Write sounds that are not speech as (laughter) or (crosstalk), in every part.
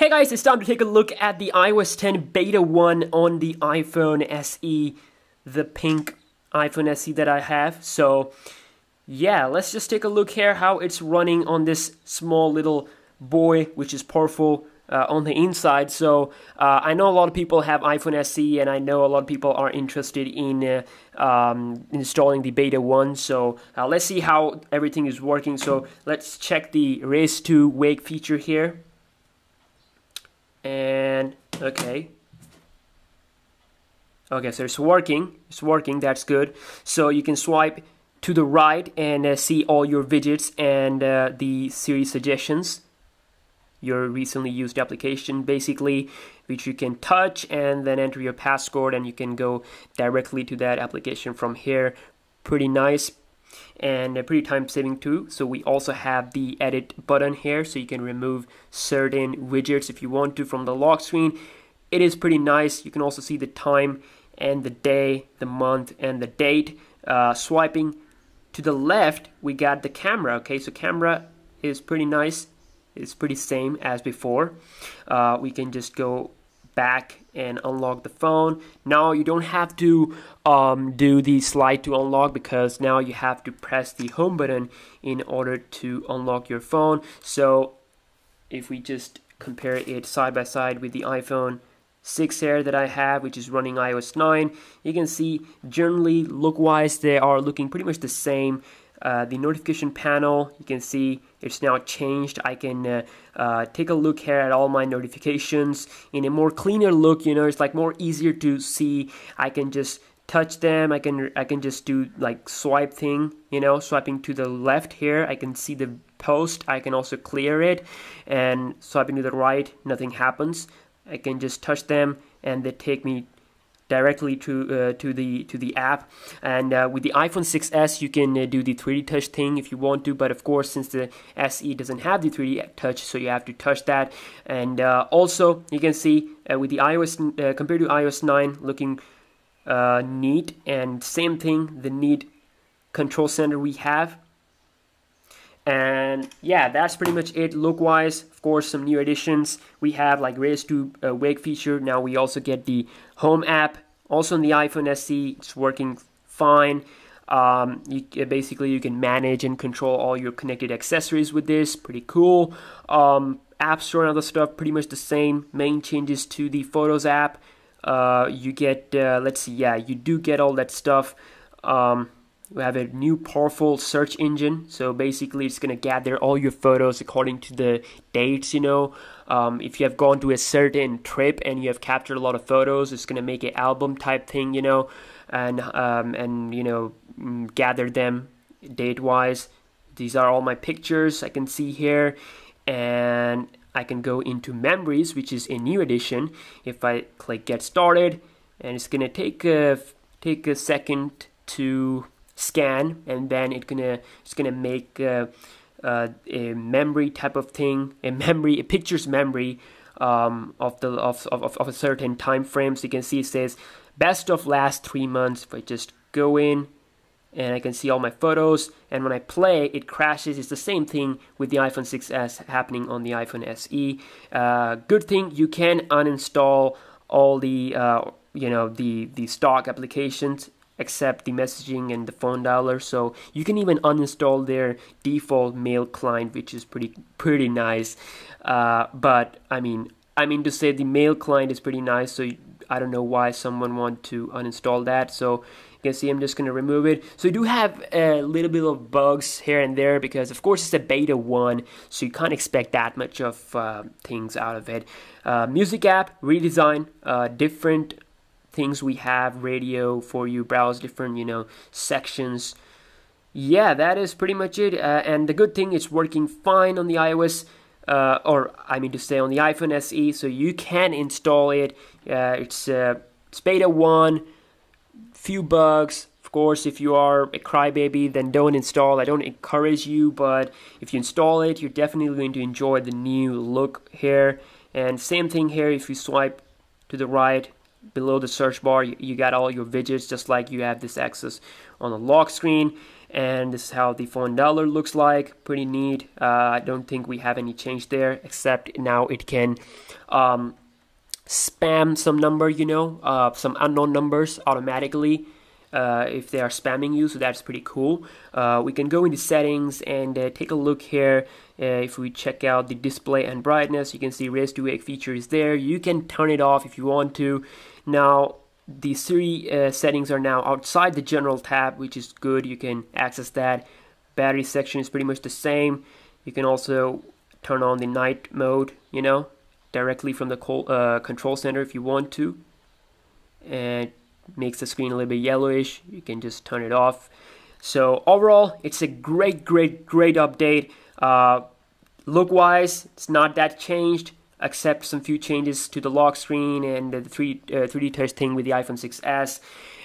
Hey guys, it's time to take a look at the iOS 10 Beta 1 on the iPhone SE, the pink iPhone SE that I have. So, yeah, let's just take a look here how it's running on this small little boy, which is powerful uh, on the inside. So, uh, I know a lot of people have iPhone SE, and I know a lot of people are interested in uh, um, installing the Beta 1. So, uh, let's see how everything is working. So, let's check the Raise to Wake feature here and okay. Okay so it's working. It's working. That's good. So you can swipe to the right and uh, see all your widgets and uh, the Siri suggestions. Your recently used application basically which you can touch and then enter your passcode and you can go directly to that application from here. Pretty nice and pretty time saving too. So we also have the edit button here so you can remove certain widgets if you want to from the lock screen. It is pretty nice. You can also see the time and the day, the month and the date. Uh, swiping to the left, we got the camera. Okay, so camera is pretty nice. It's pretty same as before. Uh, we can just go back and unlock the phone. Now you don't have to um, do the slide to unlock because now you have to press the home button in order to unlock your phone. So if we just compare it side by side with the iPhone 6 Air that I have, which is running iOS 9, you can see generally look wise they are looking pretty much the same. Uh, the notification panel, you can see it's now changed. I can uh, uh, take a look here at all my notifications in a more cleaner look. You know, it's like more easier to see. I can just touch them. I can I can just do like swipe thing. You know, swiping to the left here. I can see the post. I can also clear it, and swiping to the right, nothing happens. I can just touch them, and they take me directly to uh, to the to the app. And uh, with the iPhone 6s, you can uh, do the 3D touch thing if you want to. But of course, since the SE doesn't have the 3D touch, so you have to touch that. And also, you can see with the iOS compared to iOS 9, looking neat. And same thing, the neat control center we have and yeah that's pretty much it look wise of course some new additions. We have like raise to uh, wake feature. Now we also get the home app also on the iphone se it's working fine. Um, you, uh, basically you can manage and control all your connected accessories with this. Pretty cool. Um, app store and other stuff pretty much the same. Main changes to the photos app. Uh, you get uh, let's see. Yeah you do get all that stuff. Um, we have a new powerful search engine. So basically, it's going to gather all your photos according to the dates, you know. Um, if you have gone to a certain trip and you have captured a lot of photos, it's going to make an album type thing, you know, and, um, and you know, mm, gather them date wise. These are all my pictures I can see here. And I can go into memories, which is a new addition. If I click get started, and it's going to take a, take a second to scan and then it gonna it's gonna make uh, uh, a memory type of thing a memory a pictures memory um, of the of, of, of a certain time frame. So you can see it says best of last three months if I just go in and I can see all my photos and when I play it crashes. It's the same thing with the iPhone 6s happening on the iPhone SE uh, good thing you can uninstall all the uh, you know the the stock applications except the messaging and the phone dialer so you can even uninstall their default mail client which is pretty pretty nice. Uh, but I mean I mean to say the mail client is pretty nice so I don't know why someone want to uninstall that. So you can see I'm just gonna remove it. So you do have a little bit of bugs here and there because of course it's a beta 1 so you can't expect that much of uh, things out of it. Uh, music app redesign uh, different things we have radio for you browse different you know sections. Yeah that is pretty much it uh, and the good thing it's working fine on the ios uh, or i mean to say on the iphone se so you can install it. Uh, it's uh, it's beta 1 few bugs. Of course if you are a crybaby then don't install. I don't encourage you but if you install it you're definitely going to enjoy the new look here. And same thing here if you swipe to the right below the search bar you, got all your widgets just like you have this access on the lock screen. And this is how the phone dialer looks like. Pretty neat. Uh, I don't think we have any change there except now it can um, spam some number you know uh, some unknown numbers automatically uh, if they are spamming you so that's pretty cool. Uh, we can go into settings and uh, take a look here. Uh, if we check out the display and brightness you can see raise to wake feature is there. You can turn it off if you want to. Now the Siri uh, settings are now outside the general tab which is good. You can access that. Battery section is pretty much the same. You can also turn on the night mode you know directly from the uh, control center if you want to. And makes the screen a little bit yellowish you can just turn it off. So overall it's a great great great update. Uh, look wise it's not that changed except some few changes to the lock screen and the 3, uh, 3D touch thing with the iPhone 6s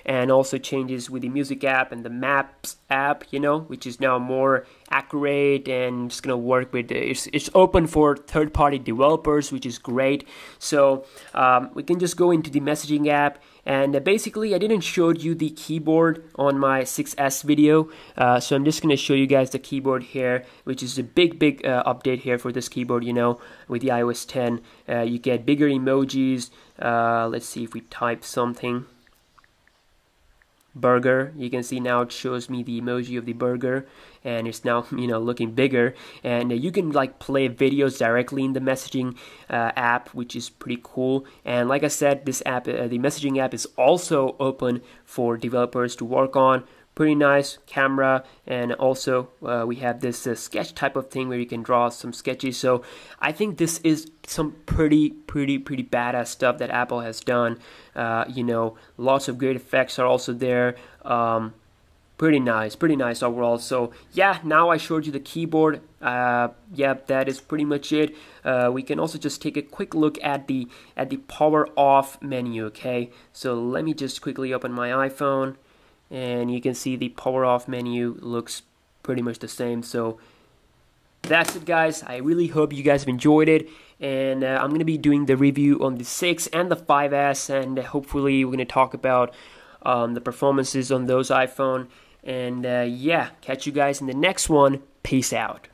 and also changes with the music app and the maps app you know which is now more accurate and it's gonna work with it's, it's open for third-party developers which is great. So um, we can just go into the messaging app and uh, basically I didn't show you the keyboard on my 6s video. Uh, so I'm just gonna show you guys the keyboard here which is a big big uh, update here for this keyboard you know with the iOS 10 uh, you get bigger emojis. Uh, let's see if we type something burger. You can see now it shows me the emoji of the burger and it's now (laughs) you know looking bigger. And uh, you can like play videos directly in the messaging uh, app which is pretty cool. And like I said this app uh, the messaging app is also open for developers to work on pretty nice camera and also uh, we have this uh, sketch type of thing where you can draw some sketches. So I think this is some pretty pretty pretty badass stuff that Apple has done. Uh, you know lots of great effects are also there. Um, pretty nice pretty nice overall. So yeah now I showed you the keyboard. Uh, yeah that is pretty much it. Uh, we can also just take a quick look at the at the power off menu okay? So let me just quickly open my iPhone and you can see the power off menu looks pretty much the same. So that's it guys. I really hope you guys have enjoyed it and uh, i'm going to be doing the review on the 6 and the 5s and hopefully we're going to talk about um, the performances on those iphone. And uh, yeah catch you guys in the next one. Peace out